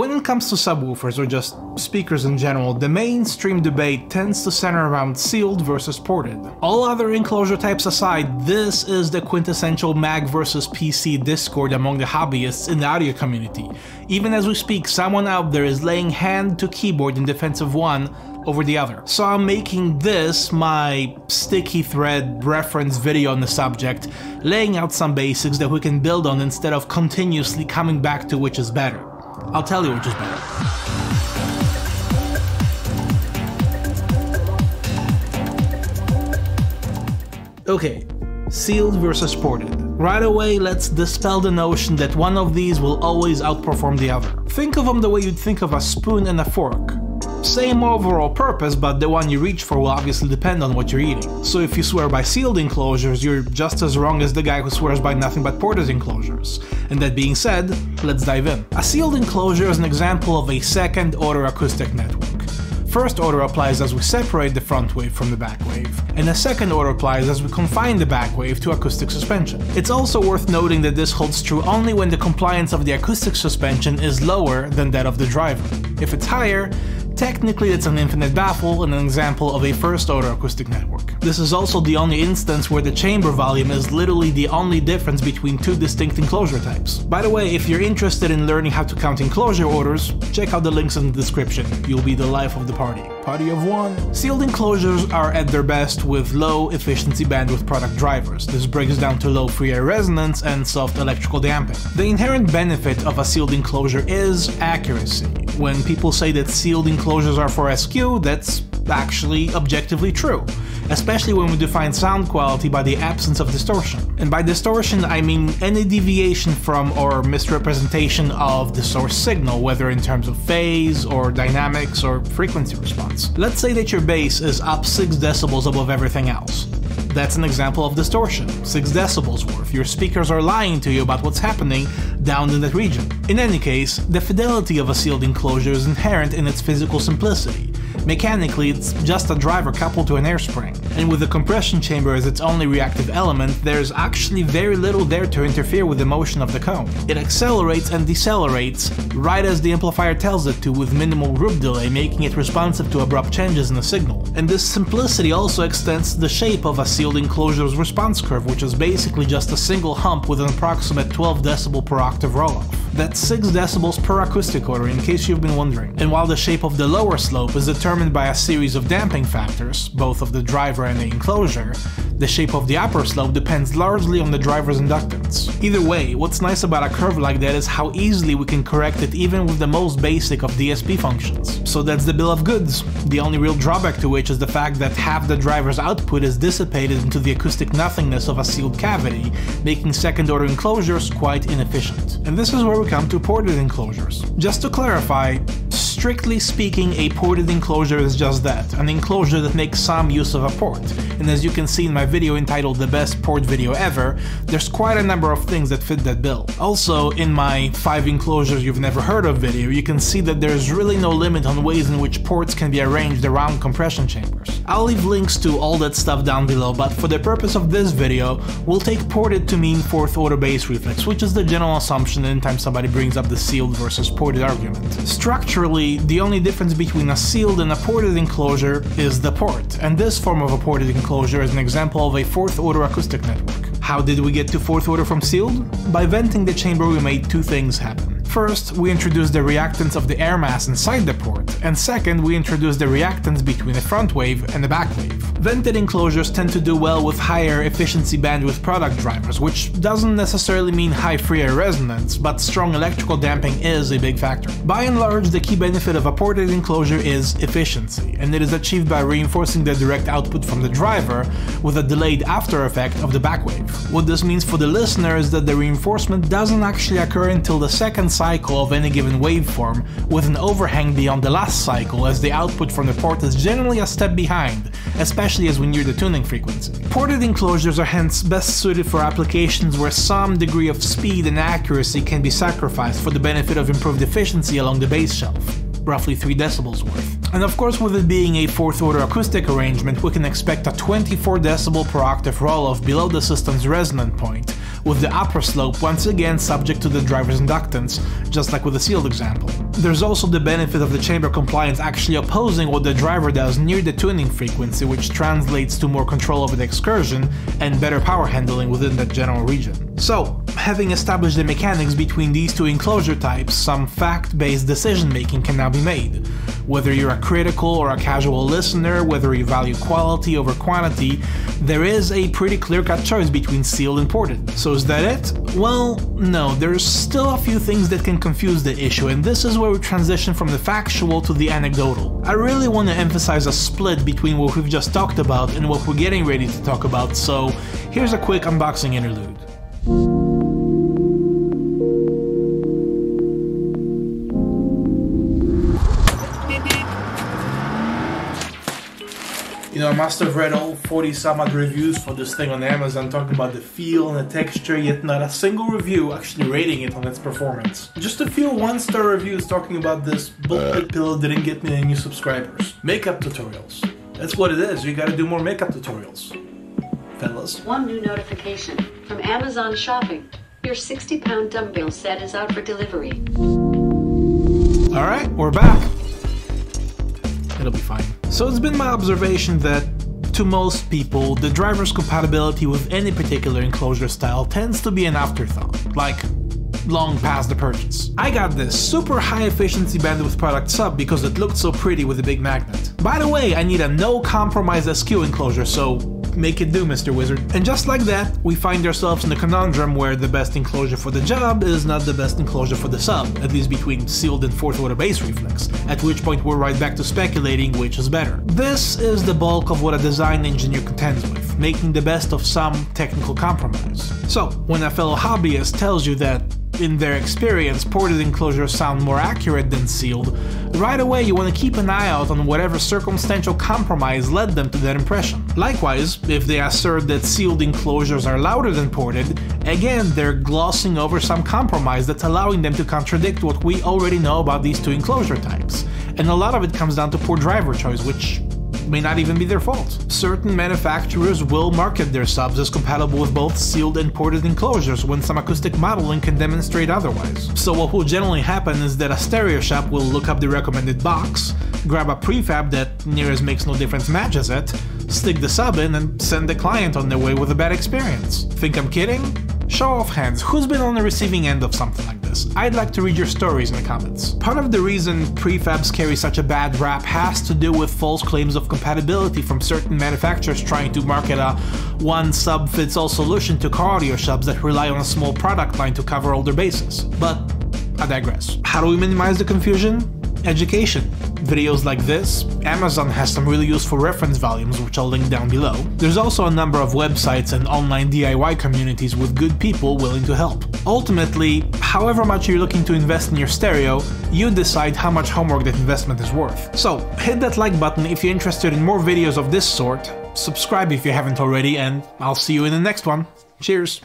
When it comes to subwoofers or just speakers in general, the mainstream debate tends to center around sealed versus ported. All other enclosure types aside, this is the quintessential Mac versus PC discord among the hobbyists in the audio community. Even as we speak, someone out there is laying hand to keyboard in defense of one over the other. So I'm making this my sticky thread reference video on the subject, laying out some basics that we can build on instead of continuously coming back to which is better. I'll tell you which is better. Okay, sealed versus ported. Right away, let's dispel the notion that one of these will always outperform the other. Think of them the way you'd think of a spoon and a fork. Same overall purpose, but the one you reach for will obviously depend on what you're eating. So if you swear by sealed enclosures, you're just as wrong as the guy who swears by nothing but ported enclosures. And that being said, let's dive in. A sealed enclosure is an example of a second order acoustic network. First order applies as we separate the front wave from the back wave, and the second order applies as we confine the back wave to acoustic suspension. It's also worth noting that this holds true only when the compliance of the acoustic suspension is lower than that of the driver. If it's higher, Technically, it's an infinite baffle and an example of a first-order acoustic network. This is also the only instance where the chamber volume is literally the only difference between two distinct enclosure types. By the way, if you're interested in learning how to count enclosure orders, check out the links in the description, you'll be the life of the party. Party of one. Sealed enclosures are at their best with low efficiency bandwidth product drivers. This breaks down to low free air resonance and soft electrical damping. The inherent benefit of a sealed enclosure is accuracy. When people say that sealed enclosures are for SQ, that's actually objectively true, especially when we define sound quality by the absence of distortion. And by distortion, I mean any deviation from or misrepresentation of the source signal, whether in terms of phase or dynamics or frequency response. Let's say that your bass is up 6 decibels above everything else. That's an example of distortion, 6 decibels worth. Your speakers are lying to you about what's happening down in that region. In any case, the fidelity of a sealed enclosure is inherent in its physical simplicity. Mechanically, it's just a driver coupled to an air spring, and with the compression chamber as its only reactive element, there's actually very little there to interfere with the motion of the cone. It accelerates and decelerates right as the amplifier tells it to with minimal group delay, making it responsive to abrupt changes in the signal. And this simplicity also extends the shape of a sealed enclosure's response curve, which is basically just a single hump with an approximate 12 decibel per octave roll-off. That's 6 decibels per acoustic order in case you've been wondering. And while the shape of the lower slope is determined by a series of damping factors, both of the driver and the enclosure, the shape of the upper slope depends largely on the driver's inductance. Either way, what's nice about a curve like that is how easily we can correct it even with the most basic of DSP functions. So that's the bill of goods. The only real drawback to which is the fact that half the driver's output is dissipated into the acoustic nothingness of a sealed cavity, making second order enclosures quite inefficient. And this is where we come to ported enclosures. Just to clarify, strictly speaking, a ported enclosure is just that, an enclosure that makes some use of a port. And as you can see in my video entitled The Best Port Video Ever, there's quite a number of things that fit that bill. Also, in my 5 enclosures you've never heard of video, you can see that there's really no limit on ways in which ports can be arranged around compression chambers. I'll leave links to all that stuff down below, but for the purpose of this video, we'll take ported to mean 4th order bass reflex, which is the general assumption anytime somebody brings up the sealed versus ported argument. Structurally, the only difference between a sealed and a ported enclosure is the port, and this form of a ported enclosure is an example of a fourth order acoustic network. How did we get to fourth order from sealed? By venting the chamber we made two things happen. First, we introduce the reactance of the air mass inside the port, and second, we introduce the reactance between the front wave and the back wave. Vented enclosures tend to do well with higher efficiency bandwidth product drivers, which doesn't necessarily mean high free air resonance, but strong electrical damping is a big factor. By and large, the key benefit of a ported enclosure is efficiency, and it is achieved by reinforcing the direct output from the driver with a delayed after effect of the back wave. What this means for the listener is that the reinforcement doesn't actually occur until the second cycle of any given waveform, with an overhang beyond the last cycle as the output from the port is generally a step behind, especially as we near the tuning frequency. Ported enclosures are hence best suited for applications where some degree of speed and accuracy can be sacrificed for the benefit of improved efficiency along the bass shelf. Roughly 3 decibels worth. And of course with it being a 4th order acoustic arrangement, we can expect a 24 decibel per octave roll-off below the system's resonant point, with the upper slope once again subject to the driver's inductance, just like with the sealed example. There's also the benefit of the chamber compliance actually opposing what the driver does near the tuning frequency, which translates to more control over the excursion and better power handling within that general region. So, having established the mechanics between these two enclosure types, some fact-based decision making can now be made. Whether you're a critical or a casual listener, whether you value quality over quantity, there is a pretty clear-cut choice between sealed and ported. So is that it? Well, no, there's still a few things that can confuse the issue, and this is where we transition from the factual to the anecdotal. I really want to emphasize a split between what we've just talked about and what we're getting ready to talk about, so here's a quick unboxing interlude. I must have read all 40 some odd reviews for this thing on Amazon talking about the feel and the texture, yet not a single review actually rating it on its performance. Just a few one star reviews talking about this bullshit uh. pillow didn't get me any new subscribers. Makeup tutorials. That's what it is, you gotta do more makeup tutorials. Fellas. One new notification from Amazon Shopping. Your 60 pound dumbbell set is out for delivery. Alright, we're back. It'll be fine. So it's been my observation that to most people, the driver's compatibility with any particular enclosure style tends to be an afterthought, like long past the purchase. I got this super high efficiency bandwidth product sub because it looked so pretty with a big magnet. By the way, I need a no compromise SQ enclosure, so make it do, Mr. Wizard. And just like that, we find ourselves in a conundrum where the best enclosure for the job is not the best enclosure for the sub, at least between sealed and fourth order bass reflex, at which point we're right back to speculating which is better. This is the bulk of what a design engineer contends with, making the best of some technical compromise. So, when a fellow hobbyist tells you that in their experience, ported enclosures sound more accurate than sealed, right away you want to keep an eye out on whatever circumstantial compromise led them to that impression. Likewise, if they assert that sealed enclosures are louder than ported, again they're glossing over some compromise that's allowing them to contradict what we already know about these two enclosure types. And a lot of it comes down to poor driver choice, which may not even be their fault. Certain manufacturers will market their subs as compatible with both sealed and ported enclosures when some acoustic modeling can demonstrate otherwise. So what will generally happen is that a stereo shop will look up the recommended box, grab a prefab that near as makes no difference matches it, stick the sub in and send the client on their way with a bad experience. Think I'm kidding? Show of hands, who's been on the receiving end of something like this? I'd like to read your stories in the comments. Part of the reason prefabs carry such a bad rap has to do with false claims of compatibility from certain manufacturers trying to market a one sub fits all solution to car audio shops that rely on a small product line to cover all their bases. But I digress. How do we minimize the confusion? Education. Videos like this, Amazon has some really useful reference volumes which I'll link down below. There's also a number of websites and online DIY communities with good people willing to help. Ultimately, however much you're looking to invest in your stereo, you decide how much homework that investment is worth. So, hit that like button if you're interested in more videos of this sort, subscribe if you haven't already, and I'll see you in the next one. Cheers!